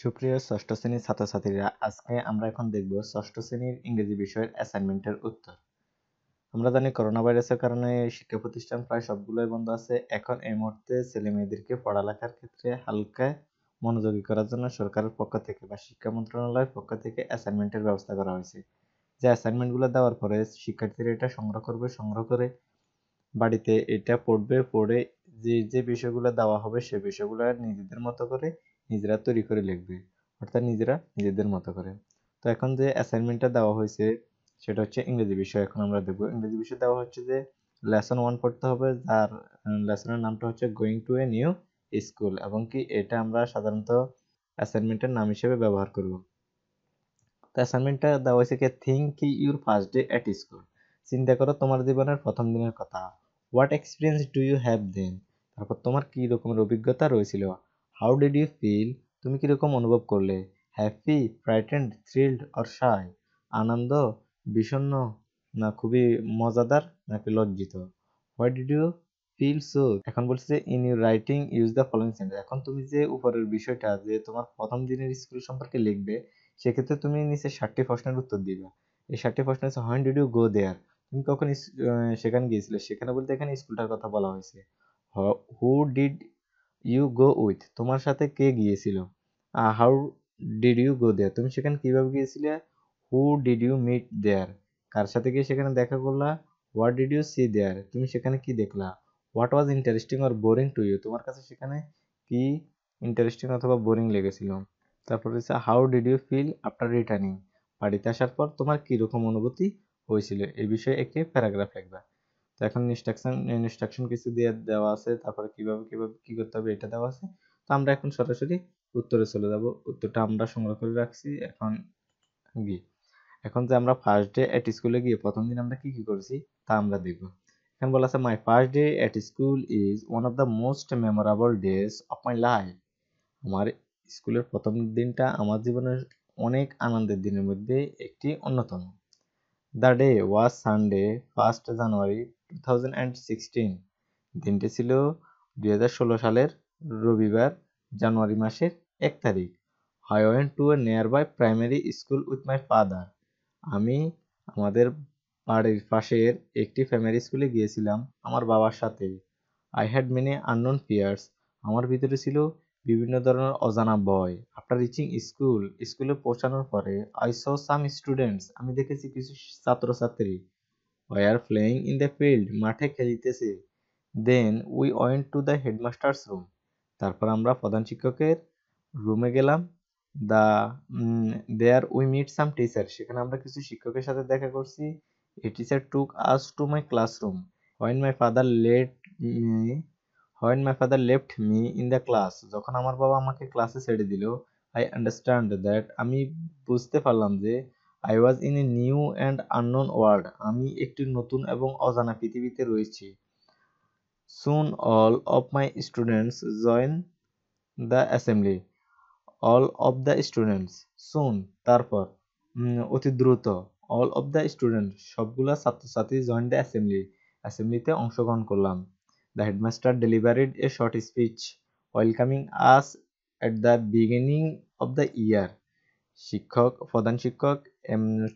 সুপ্রিয় ষষ্ঠ শ্রেণির ছাত্রছাত্রীরা, আজকে আমরা এখন দেখব ষষ্ঠ শ্রেণির ইংরেজি বিষয়ের অ্যাসাইনমেন্টের উত্তর। আমরা জানি করোনা ভাইরাসের কারণে শিক্ষা প্রতিষ্ঠান প্রায় সবগুলোই বন্ধ আছে। এখন এই মুহূর্তে ছেলে মেয়েদেরকে পড়ালেখার ক্ষেত্রে হালকা মনোযোগী করার জন্য সরকারের পক্ষ থেকে বা শিক্ষা মন্ত্রণালয়ের পক্ষ থেকে অ্যাসাইনমেন্টের ব্যবস্থা করা হয়েছে। যে অ্যাসাইনমেন্টগুলো দেওয়ার পরে শিক্ষার্থীরা এটা সংগ্রহ করবে, সংগ্রহ করে বাড়িতে এটা পড়বে, পড়ে যে যে বিষয়গুলো দেওয়া হবে সে বিষয়গুলো নিজেদের মতো করে নিজেরা তৈরি করে লিখবে, অর্থাৎ নিজেরা নিজেদের মতো করে। তো এখন যে অ্যাসাইনমেন্টটা দেওয়া হয়েছে, সেটা হচ্ছে ইংরেজি বিষয়। এখন আমরা দেখব, ইংরেজি বিষয় দেওয়া হচ্ছে যে লেসন ওয়ান পড়তে হবে, যার লেসনের নামটা হচ্ছে going to a new school এবং কি এটা আমরা সাধারণত অ্যাসাইনমেন্টের নাম হিসেবে ব্যবহার করব। তো অ্যাসাইনমেন্টটা দেওয়া হয়েছে কি থিঙ্ক কি your first day at school চিন্তা করো তোমার জীবনের প্রথম দিনের কথা। What experience do you have then তারপর তোমার কি রকমের অভিজ্ঞতা রয়েছিল? হাউ ডিড ইউ ফিল তুমি কীরকম অনুভব করলে? Happy frightened thrilled or shy আনন্দ বিষণ্ন না খুবই মজাদার, নাকি লজ্জিত? Why did you feel so এখন বলছে in your writing use the following sentence এখন তুমি যে উপরের বিষয়টা, যে তোমার প্রথম দিনের স্কুল সম্পর্কে লিখবে, সেক্ষেত্রে তুমি নিচে ষাটটি প্রশ্নের উত্তর দিবে। এই ষাটটি প্রশ্ন হচ্ছে when did you go there তুমি কখন সেখানে গিয়েছিলে? সেখানে বলতে এখানে স্কুলটার কথা বলা হয়েছে। Who did you go with তোমার সাথে কে গিয়েছিল? How did you go there তুমি সেখানে কীভাবে গিয়েছিলে? Who did you meet there কার সাথে গিয়ে সেখানে দেখা করলা? What did you see there তুমি সেখানে কি দেখলা? What was interesting or boring to you তোমার কাছে সেখানে কি ইন্টারেস্টিং অথবা বোরিং লেগেছিল? তারপর হচ্ছে how did you feel after returning বাড়িতে আসার পর তোমার কীরকম অনুভূতি হয়েছিল? এই বিষয়ে একটি প্যারাগ্রাফ লিখবা। তো এখন ইনস্ট্রাকশন ইনস্ট্রাকশন কিছু দিয়ে দেওয়া আছে, তারপরে কীভাবে কীভাবে, কি করতে হবে এটা দেওয়া আছে। তো আমরা এখন সরাসরি উত্তরে চলে যাব। উত্তরটা আমরা সংগ্রহ করে রাখছি এখন গিয়ে। এখন যে আমরা ফার্স্ট ডে এট স্কুলে গিয়ে প্রথম দিন আমরা কি কি করেছি, তা আমরা দেখব। এখানে বলা আছে my first day at school is one of the most memorable days of my life আমার স্কুলের প্রথম দিনটা আমার জীবনের অনেক আনন্দের দিনের মধ্যে একটি অন্যতম। The day was Sunday first January two thousand and sixteen দিনটি ছিল দুই হাজার ষোলো সালের রবিবার, জানুয়ারি মাসের এক তারিখ। I went to a nearby primary school with my father আমি আমাদের বাড়ির পাশের একটি প্রাইমারি স্কুলে গিয়েছিলাম আমার বাবার সাথে। I had many unknown fears আমার ভিতরে ছিল বিভিন্ন ধরনের অজানা ভয়। আফটার রিচিং স্কুল স্কুলে পৌঁছানোর পরে আই স সাম স্টুডেন্টস আমি দেখেছি কিছু ছাত্রছাত্রী। Why are playing in the field মাঠে খেলিতেছে। Then we went to the headmaster's room তারপর আমরা প্রধান শিক্ষকের রুমে গেলাম। The there we meet some teacher সেখানে আমরা কিছু শিক্ষকের সাথে দেখা করছি। A teacher took us to my classroom when my father let me when my father left me in the class যখন আমার বাবা আমাকে ক্লাসে ছেড়ে দিল আই আন্ডারস্ট্যান্ড দ্যাট আমি বুঝতে পারলাম যে I was in a new and unknown world আমি একটি নতুন এবং অজানা পৃথিবীতে রয়েছি। Soon all of my students join the assembly all of the students soon তারপর অতি দ্রুত অল অফ দ্য স্টুডেন্ট সবগুলা ছাত্রছাত্রী জয়েন দ্য অ্যাসেম্বলি অ্যাসেম্বলিতে অংশগ্রহণ করলাম। The headmaster delivered a short speech welcoming us at the beginning of the year শিক্ষক, প্রধান শিক্ষক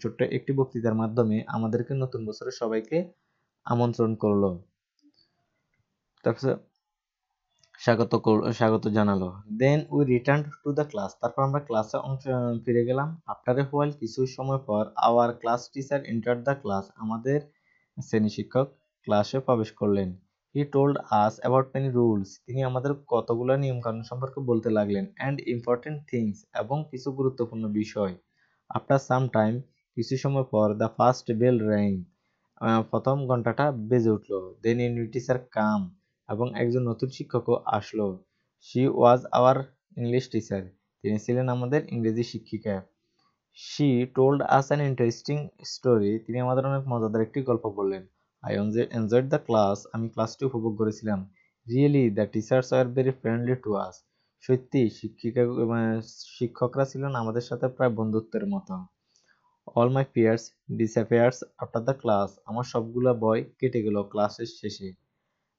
ছোট্ট একটি বক্তৃতার মাধ্যমে আমাদেরকে নতুন বছরে সবাইকে আমন্ত্রণ করল। তারপর স্বাগত স্বাগত জানালো। Then we return to the class তারপর আমরা ক্লাসে অংশ, ফিরে গেলাম। আফটার এ হোয়াইল কিছু সময় পর our class teacher enter the class আমাদের শ্রেণি শিক্ষক ক্লাসে প্রবেশ করলেন। He told us about many rules তিনি আমাদের কতগুলো নিয়মকানুন সম্পর্কে বলতে লাগলেন। অ্যান্ড ইম্পর্টেন্ট থিংস এবং কিছু গুরুত্বপূর্ণ বিষয়। আফটার সাম টাইম কিছু সময় পর দ্য ফার্স্ট বেল র্যাং প্রথম ঘন্টাটা বেজে উঠল। দেন ইন টিচার কাম এবং একজন নতুন শিক্ষকও আসলো। She was our English teacher তিনি ছিলেন আমাদের ইংরেজি শিক্ষিকা। She told us an interesting story তিনি আমাদের অনেক মজাদার একটি গল্প বললেন। আই এনজয়েড দ্য ক্লাস আমি ক্লাসটি উপভোগ করেছিলাম। Really the teachers are very friendly to us সত্যি শিক্ষিকা মানে শিক্ষকরা ছিলেন আমাদের সাথে প্রায় বন্ধুত্বের মতো। All my fears disappears after the class আমার সবগুলো বই কেটে গেল ক্লাসের শেষে।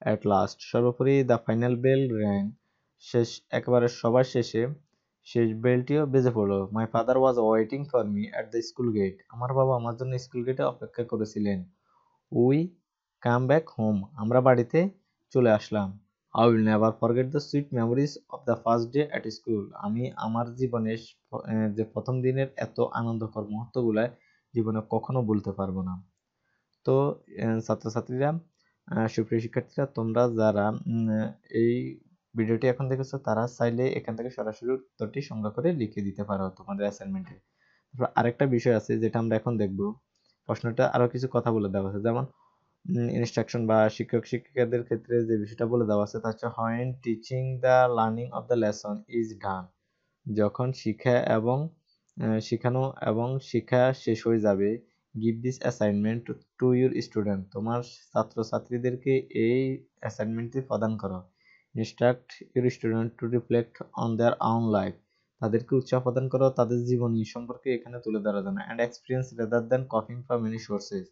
অ্যাট লাস্ট সর্বোপরি দ্য ফাইনাল বেল র্যাং শেষ, একেবারে সবার শেষে, শেষ বেলটিও বেজে পড়ল। My father was waiting for me at the school gate আমার বাবা আমার জন্য স্কুল গেটে অপেক্ষা করেছিলেন। উই কাম ব্যাক হোম আমরা বাড়িতে চলে আসলাম। I will never forget the sweet memories of the first day at school আমি আমার জীবনের যে প্রথম দিনের এত আনন্দকর মুহূর্তগুলো জীবনে কখনো ভুলতে পারব না। তো ছাত্রছাত্রীরা সুপ্রিয় শিক্ষার্থীরা, তোমরা যারা এই ভিডিওটি এখন দেখেছ, তারা চাইলে এখান থেকে সরাসরি উত্তরটি সংগ্রহ করে লিখে দিতে পারো তোমাদের অ্যাসাইনমেন্টে আরেকটা বিষয় আছে যেটা আমরা এখন দেখব। প্রশ্নটা আরও কিছু কথা বলে দেওয়া আছে। যেমন ইনস্ট্রাকশন বা শিক্ষক, শিক্ষিকাদের ক্ষেত্রে যে বিষয়টা বলে দেওয়া আছে, তা হচ্ছে when teaching the learning of the lesson is done যখন শিক্ষা এবং শেখানো এবং শিক্ষা শেষ হয়ে যাবে give this assignment to your student তোমার ছাত্রছাত্রীদেরকে এই অ্যাসাইনমেন্টটি প্রদান করো। Instruct your student to reflect on their own life তাদেরকে উৎসাহ প্রদান করো তাদের জীবনী সম্পর্কে এখানে তুলে ধরার জন্য। And experience rather than copying from any sources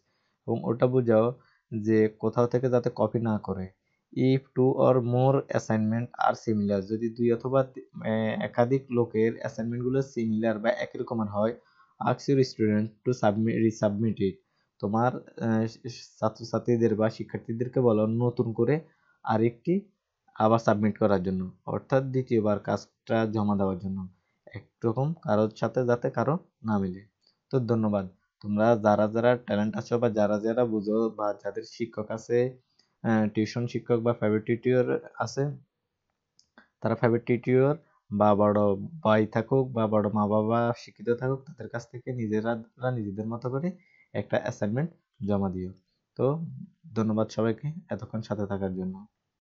এবং ওটা বোঝাও যে কোথাও থেকে যাতে কপি না করে। If two or more assignment are similar যদি দুই অথবা একাধিক লোকের অ্যাসাইনমেন্টগুলো সিমিলার বা একই রকমের হয় আক্স your student to submit resubmit it তোমার ছাত্রছাত্রীদের বা শিক্ষার্থীদেরকে বলো নতুন করে আরেকটি আবার সাবমিট করার জন্য, অর্থাৎ দ্বিতীয়বার কাজটা জমা দেওয়ার জন্য। একরকম কারোর সাথে যাতে কারও না মিলে। তো ধন্যবাদ। তোমরা যারা যারা ট্যালেন্ট আছো বা যারা যারা বুঝো বা যাদের শিক্ষক আছে টিউশন শিক্ষক বা প্রাইভেট টিউটর আছে, তারা প্রাইভেট টিউটর বা বড় ভাই থাকুক বা বড় মা বাবা শিক্ষিত থাকুক, তাদের কাছ থেকে নিজেরা নিজেদের মতো করে একটা অ্যাসাইনমেন্ট জমা দিও। তো ধন্যবাদ সবাইকে এতক্ষণ সাথে থাকার জন্য।